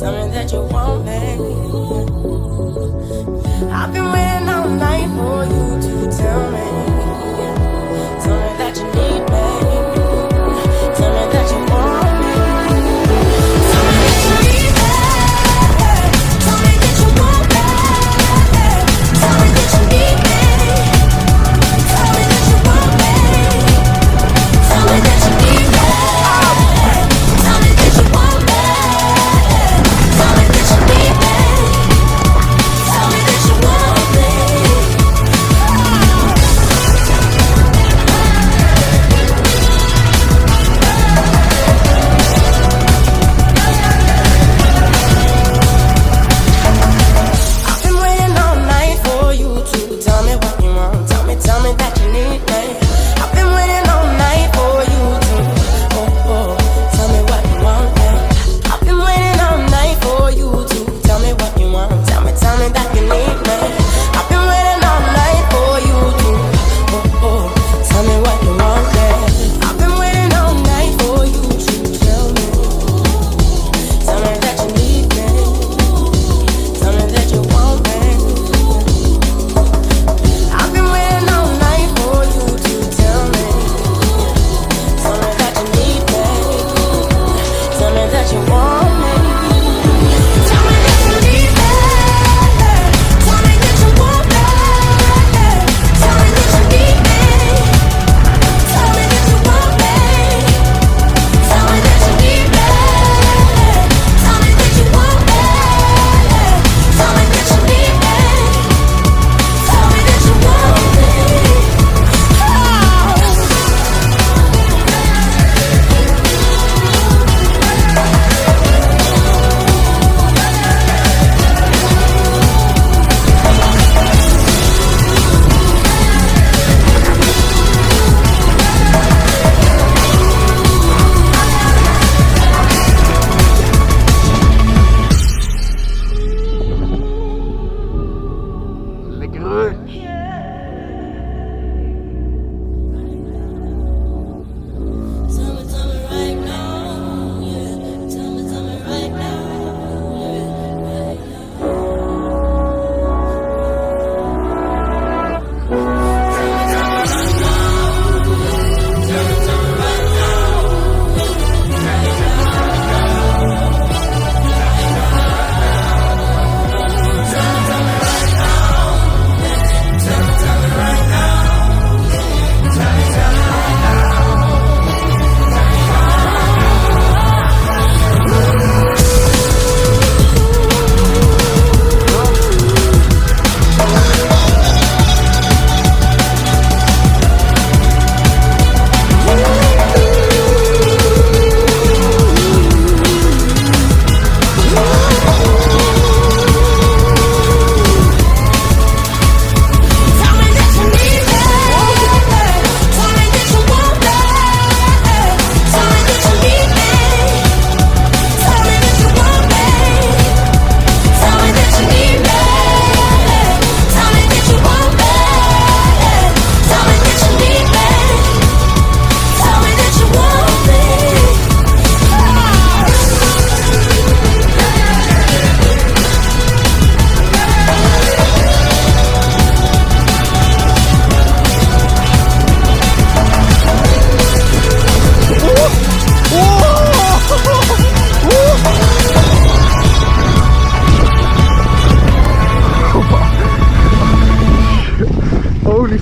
Tell me that you want me. I've been waiting all night for you to tell me.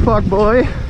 fuck, boy.